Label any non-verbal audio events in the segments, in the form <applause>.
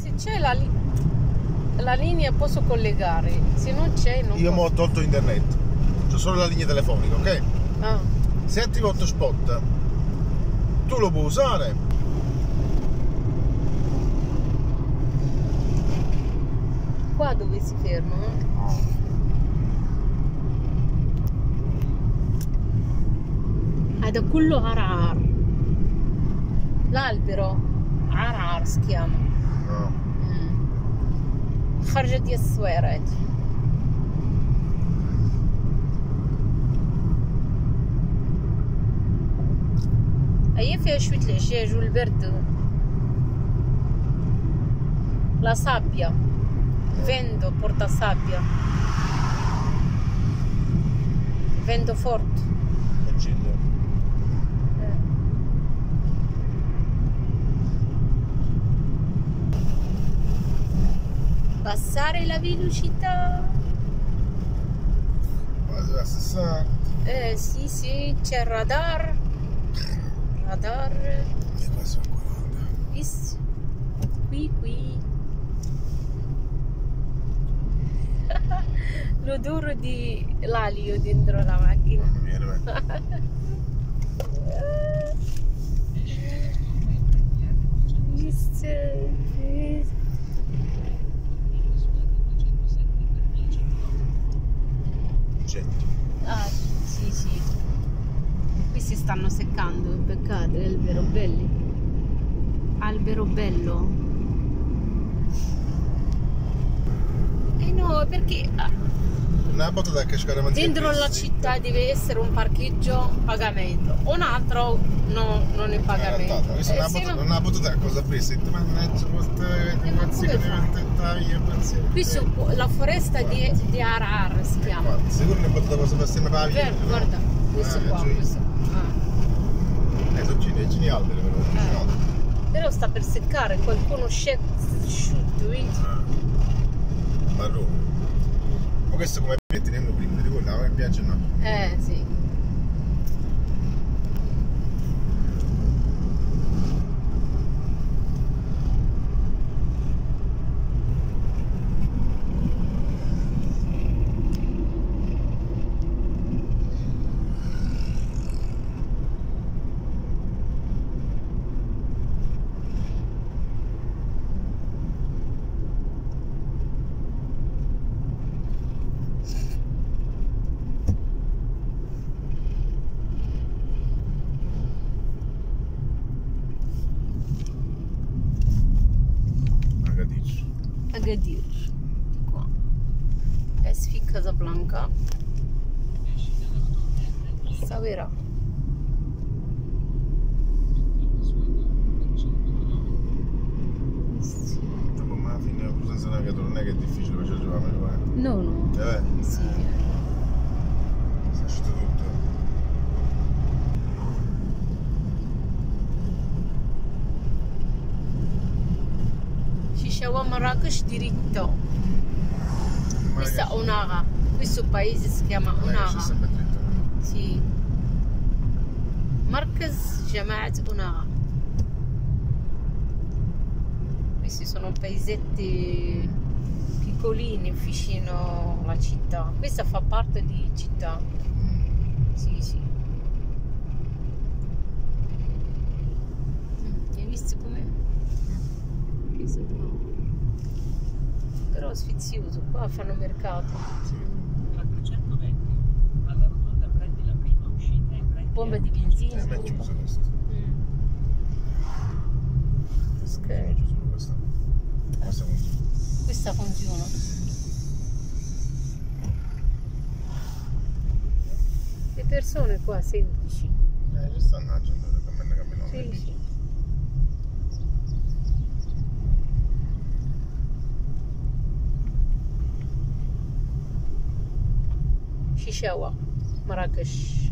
Se c'è la, li- la linea posso collegare, se non c'è non Io posso. mo ho tolto internet, c'è solo la linea telefonica, ok? Ah. Se attivo hotspot, tu lo puoi usare. Qua dove si ferma? Ah. da Akullo Harar. L'albero Harar si chiama. No. خرجة ديال الصويرة هادي هي فيها شوية العشاج والبرد لا صابيا فيندو بورتا صابيا فيندو فورت. Passare la velocità. Quasi a 60. Eh sì sì, c'è il radar. Radar. E quasi a 40. Is. Qui qui. <laughs> L'odore di l'alio dentro la macchina. <laughs> Mamma mia, dov'è? Is, eh, Cento. Ah, sì, sì. Qui si stanno seccando, peccato, è albero belli. Albero bello. Eh no, perché Una botta da cascare manzana. dentro la città deve essere un parcheggio pagamento, un altro no, non è pagamento. Eh, una se botta, no- una botta da cosa questa Eh. Qui su la foresta di, di Arar si chiama. Sicuro una botta da cosa presa una pavia? Guarda, questo Ah, qua, questo. Ah. Eh, sono alberi, però. Eh. Però sta per seccare, qualcuno scende? Ah. Marrone. Questo come tenendo prima, ti ricordi? A me piace no? Eh sì. pregledil. Tako. Jaz fi Casablanca. Savira. Shishawa Marrakesh diritto. Questa è Onaga. Questo paese si chiama che Onaga. Sì. Markaz Jamaat Onaga. Questi sono paesetti piccolini vicino alla città. Questa fa parte di città. Sì, sì. Mm, Hai visto com'è? Questo qua. Però sfizioso, qua fanno mercato. Sì. Tra 320, alla rotonda prendi la prima uscita e prendi Bomba di benzina. Eh, è chiuso questo. Mm. Ok. è chiuso solo questo. Questo funziona. Questa funziona. Le persone qua semplici. Eh, ci stanno la gente che cammina, cammina. Sì, sì. Shishawa, Marrakesh,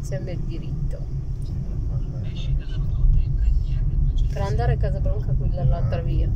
sempre il diritto. Esci dalla rotonda prendi R207. Per andare a Casablanca quella è l'altra via.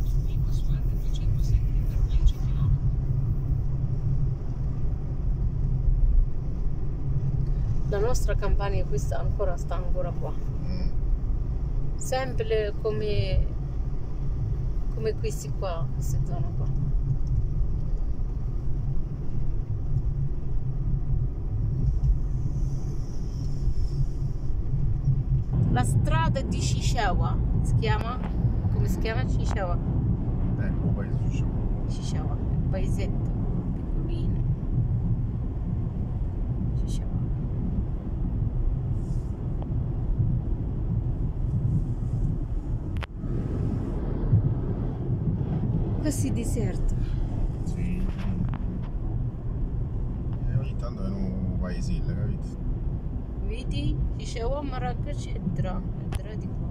Continua su R207 per 10 km. La nostra campagna questa ancora sta ancora qua. Sempre come come questi qua, queste zone qua. La strada di Shishawa si chiama? Come si chiama Shishawa? Ecco, poi su Shishawa, il paesetto piccolino. Shishawa. Così deserto. Sì. E ogni tanto vedono un paesino, capito? Vedi? Shishawa Marrakesh Hedra. Hedra di qua.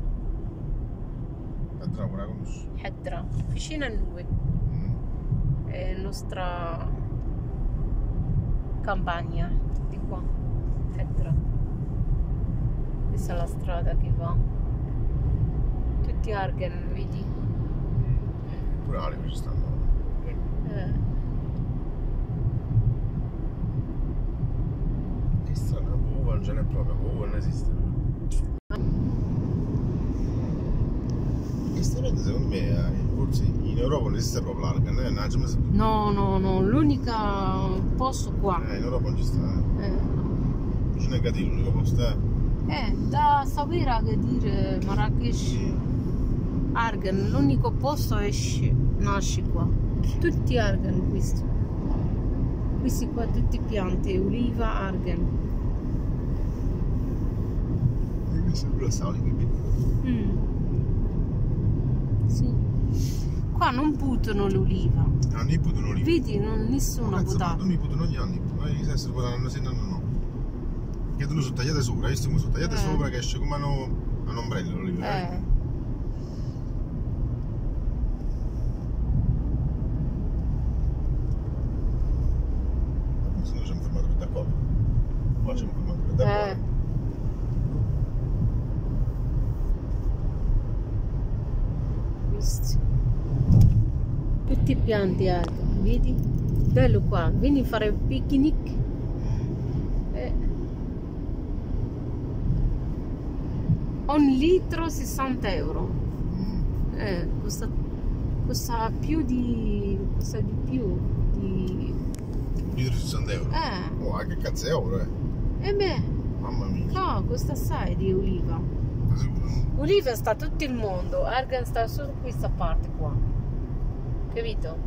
La trovo, la conosci? Hedra. Vicino a noi. Mm. È la nostra campagna di qua. Hedra. Questa è la strada che va. Tutti Argen, vedi? Pure Ale ci stanno. Eh. Non ce n'è proprio, Uva non esiste. Onestamente secondo me eh, forse in Europa non esiste proprio l'arca, non è una ma se- No, no, no, l'unica posto qua. eh, in Europa non ci sta, eh. Eh. Vicino a Gatino l'unico posto è. Eh, da sapere che dire Marrakesh, Argen, l'unico posto esce, nasce qua. Tutti Argen questi. Questi qua tutti piante, oliva, Argen. Questo è quello stavo lì, Mm. Sì. Qua non buttano l'oliva. Ah, non potono lì. Vedi, non, nessuno ha buttato. non li potono ogni anno, ma i sessi potranno sì, no, no, no. Che tu sono tagliate sopra, hai visto come sono tagliate Eh. sopra che esce come hanno un ombrello l'oliva, eh? Eh. Ma se no ci siamo fermati per da qua. Qua ci siamo fermati per da Eh. qua. Visto? Tutti pianti Argen, vedi? Bello qua, vieni a fare picnic. Eh. Un litro 60 euro. Mm. Eh, costa, costa più di. costa di più di. Litro 60 euro. Eh, Oh, che cazzo è oro, eh? e beh, Mamma mia. no, costa assai di oliva. Oliva sta tutto il mondo, Argan sta solo questa parte qua. Capito?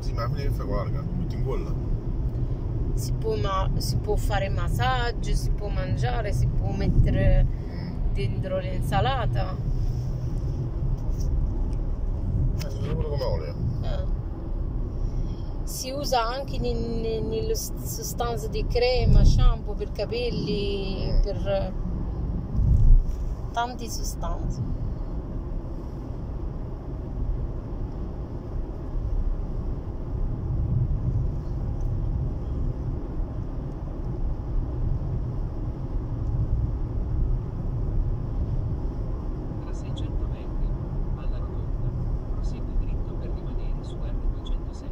Sì, ma fai con l'arca? Lo metti in colla? Si può, ma- si può fare massaggio, si può mangiare, si può mettere Mm. dentro l'insalata. Eh, si usa pure come olio. Eh. Si usa anche in- in- nelle s- sostanze di crema, shampoo per capelli, per eh, tante sostanze. Tra 600 metri, alla rotonda, prosegui dritto per rimanere su R207.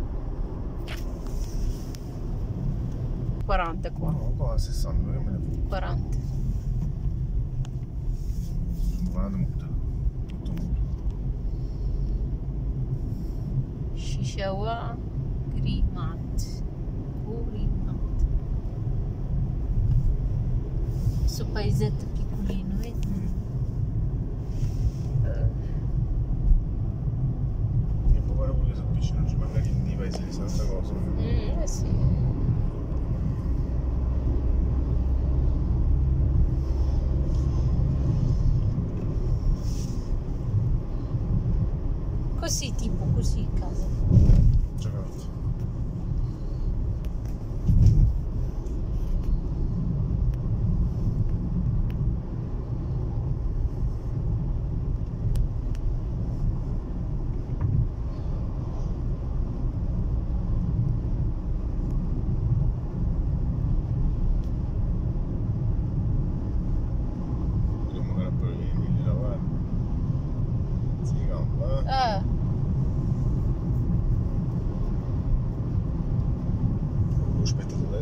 40 qua, No, qua a 60, che me ne fu? 40. Sono 40 multe. Tutto muto. Shishawa Grimat. Grimat. Questo paesetto piccolino, vedi? Eh, E poi guarda pure che sono vicino, ci magari nei paesi di Santa Cosa. mm, eh sì. Così tipo, così casa. C'è fatto. Dobbiamo magari poi di lavare. Si campa, eh? Eh, Oh, aspetta, tu vedi?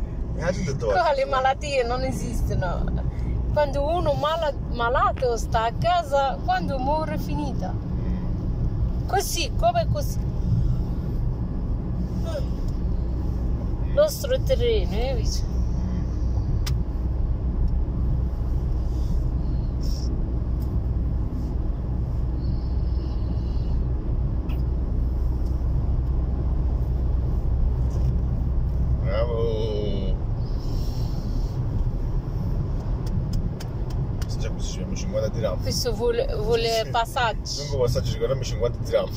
Qua le malattie non esistono. Quando uno mala- malato sta a casa, quando muore è finita. Così, come così. Nostro terreno, eh, vice. Bravo! Se già così ci abbiamo 50 dirham. Questo vuole, vuole passaggio. Dunque passaggio ci guardiamo 50 dirham.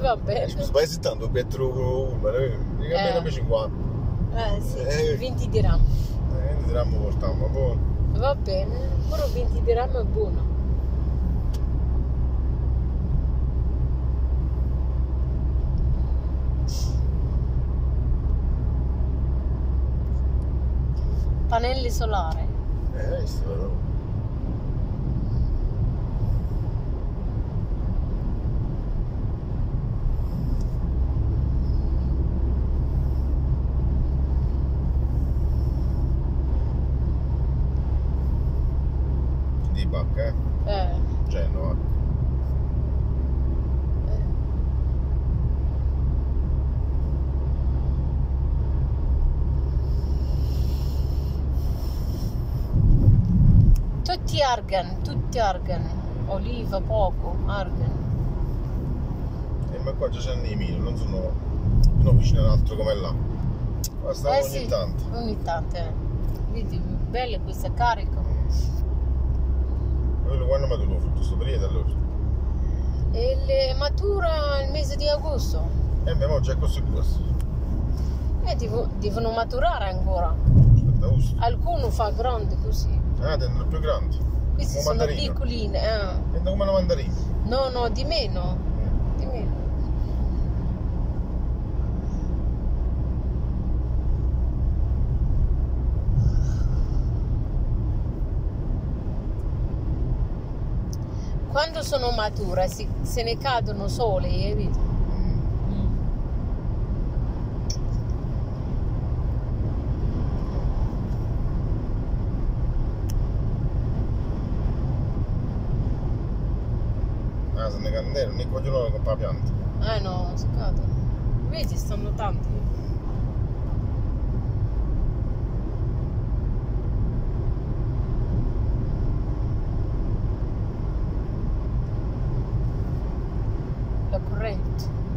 Va bene. Scusa, vai settando Pietro Urban, mica Eh. meno 50. Eh, sì, Eh. 20 dirham. Eh, 20 dirham portiamo, poi... Va bene, però 20 dirham è buono. Pannelli solari. Eh, visto, vero? Di bacca, eh? Eh, Genova. eh. Tutti argan, tutti argan. Oliva poco, argan. E ma qua già i mini, non sono uno vicino all'altro come là. Basta Eh ogni sì, tanto. ogni tanto. eh. Vedi, belle queste carico. Quello quando maturo il frutto, questo periodo allora. E le matura il mese di agosto. E beh, ma già questo è questo. E devo- devono maturare ancora. Aspetta, uso. Alcuno fa grande così. Ah, tendono più grandi. Questi Come sono mandarino. piccoline. eh. Tendono come una mandarina. No, no, di meno. Di meno. Quando sono mature si- se ne cadono sole, eh, vedi? Ne candela, non quello con la pianta. Eh no, cadono. Vedi, stanno tanti. La corrente.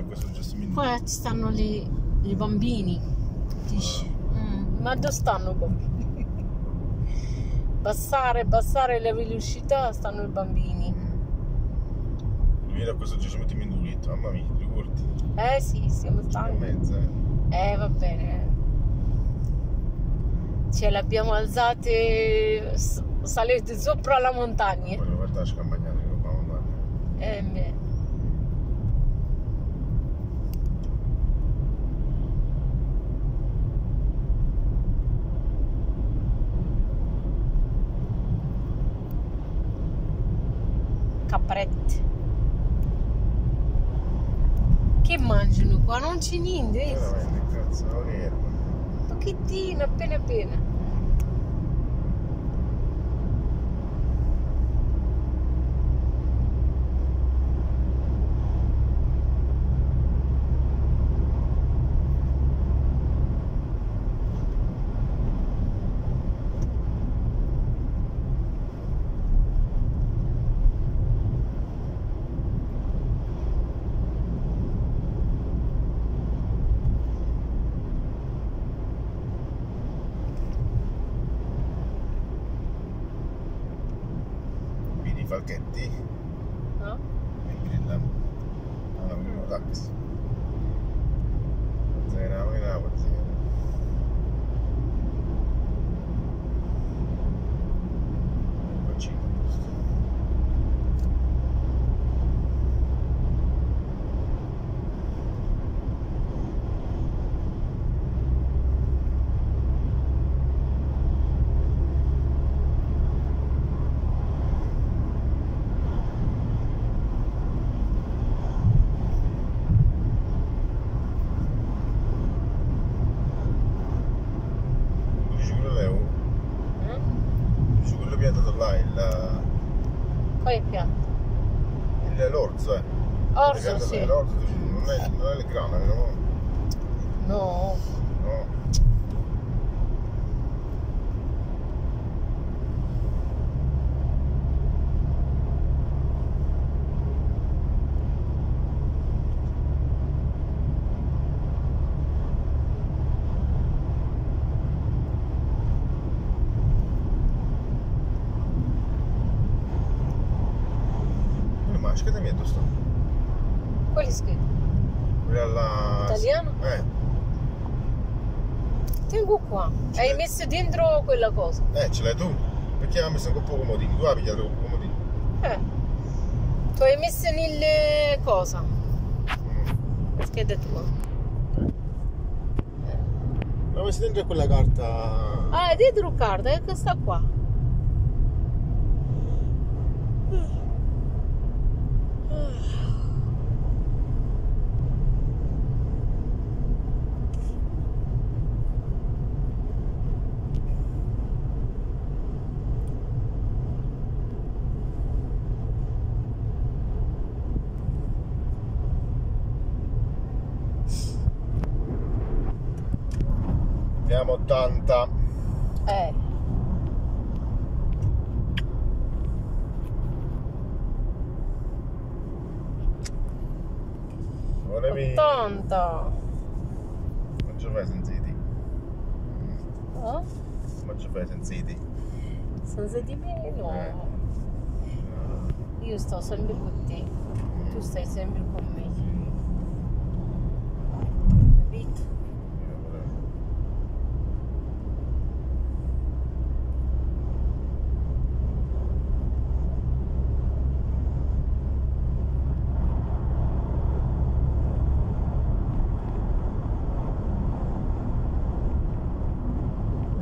Ho questo mi Poi ci stanno gli, i bambini. Dici, "Mm, ma dove stanno i bambini? Bassare, bassare le velocità stanno i bambini. Ieri a questo metti in indurito, mamma mia, ti ricordi? Eh sì, siamo stanchi. mezza, eh. Eh va bene. Ce le abbiamo alzate, salite sopra la montagna. Realtà scampagnare che dobbiamo andare. Eh beh. Caprette. Che mangiano qua? Non c'è niente, eh? Cazzo? Un pochettino, appena appena. Vedi i falchetti? No? E grillano. Ah, un taxi. Zero, non era zero. Bacino, giusto. Dici quello è un- Mm? dici quello piantato là, il, Poi è piatto. il l'orzo, eh. Orzo, Piantato sì. là, L'orzo, dici, non è, non è il grano, no? No. No. Ma che mi sto? Quello è scritto. Quella là... Italiano? Eh, Tengo qua. Ce Hai messo dentro quella cosa. eh, ce l'hai tu? Perché ha messo un po' comodino? Tu la pigliato con comodino. Eh. Tu hai messo nel cosa? Mm. La scheda tua. L'ho messo dentro quella carta... Ah, è dentro carta, è questa qua. Siamo 80. Eh. Volevi... 80. Non ci fai sentiti. Oh? Non ci fai sentiti. Senza di me no. Eh. Io sto sempre con te. Tu stai sempre con me. Capito? Io volevo-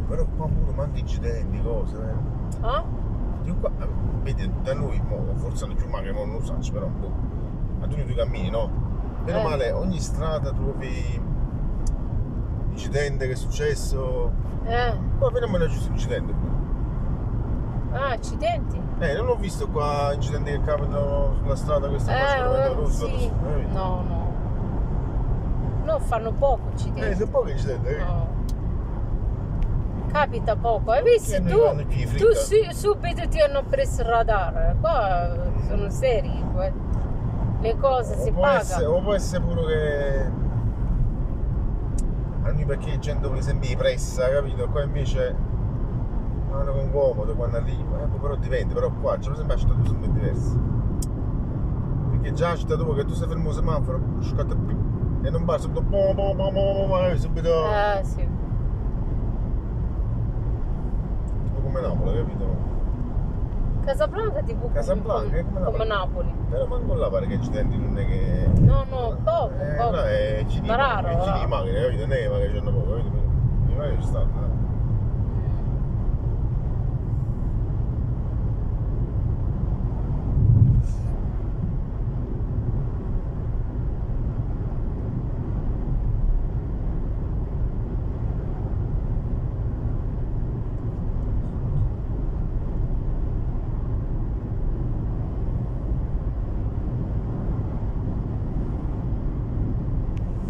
Però qua incidenti, cose, eh. Ah? Io qua, eh, vedi, da noi, mo, forse non più magari non lo so, però boh, a tu tu cammini, no? Meno Eh. male, ogni strada trovi incidente che è successo. Eh. Qua fino a me non c'è stato incidente. qui. Ah, accidenti? Eh, non ho visto qua incidenti che capitano sulla strada questa Eh, eh, rossa. sì. Eh, No, no. No, fanno poco Eh, accidenti. sono pochi incidenti, eh. No. Capita poco. Hai visto tu? Tu su- subito ti hanno preso il radar. Qua sono seri. qua. le cose si o può, essere, paga. o può essere pure che a noi perché gente vuole sempre pressa, capito? Qua invece vanno con comodo quando arriva, eh, però dipende, però qua c'è sempre la città due sono diverse. Perché già la città dopo che tu sei fermo al semaforo, scatta più e non va subito pom pom pom pom pom, subito sì. tipo come Napoli, capito? Casablanca tipo come- Casablanca è come come, Napoli. Però manco là pare che accidenti non è che. No, no, poco, Eh, poco. là è CD, Ma raro, è CD raro. di macchine, capito? Non è che magari c'hanno poco, capito? Mi pare che ci sta. eh.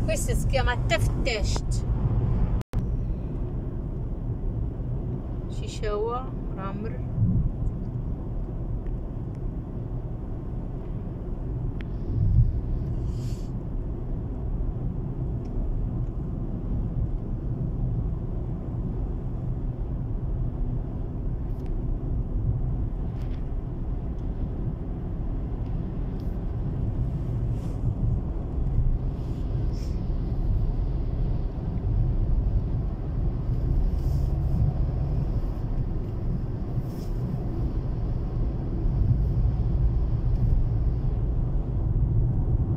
Questo si chiama Teftest. Shishawa, Ramr.